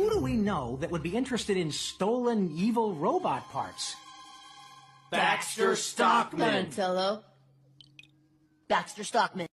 who do we know that would be interested in stolen evil robot parts? Baxter Stockman. Donatello. Baxter Stockman.